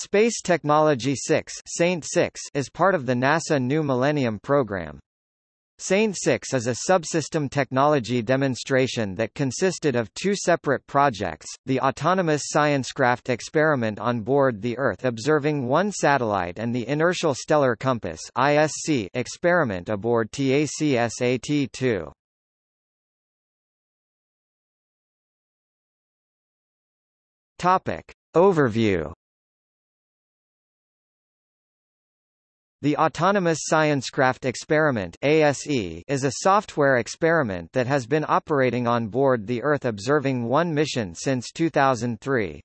Space Technology 6 Saint 6 is part of the NASA New Millennium program. Saint 6 is a subsystem technology demonstration that consisted of two separate projects, the Autonomous Sciencecraft experiment on board the Earth observing one satellite and the Inertial Stellar Compass ISC experiment aboard TacSat-2. Topic. Overview The Autonomous Sciencecraft Experiment ASE is a software experiment that has been operating on board the Earth Observing 1 mission since 2003.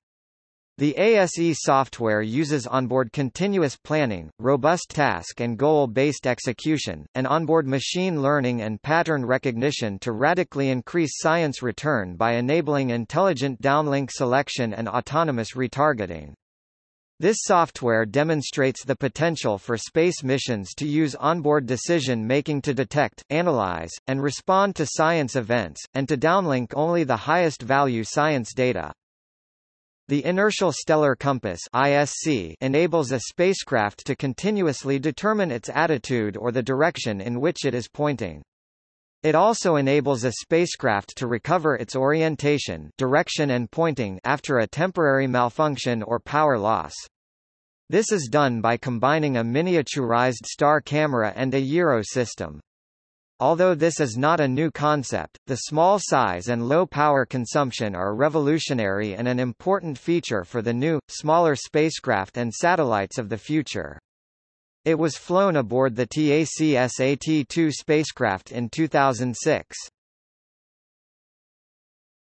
The ASE software uses onboard continuous planning, robust task and goal-based execution, and onboard machine learning and pattern recognition to radically increase science return by enabling intelligent downlink selection and autonomous retargeting. This software demonstrates the potential for space missions to use onboard decision-making to detect, analyze, and respond to science events, and to downlink only the highest value science data. The Inertial Stellar Compass ISC enables a spacecraft to continuously determine its attitude or the direction in which it is pointing. It also enables a spacecraft to recover its orientation direction and pointing after a temporary malfunction or power loss. This is done by combining a miniaturized star camera and a gyro system. Although this is not a new concept, the small size and low power consumption are revolutionary and an important feature for the new, smaller spacecraft and satellites of the future. It was flown aboard the TacSat-2 spacecraft in 2006.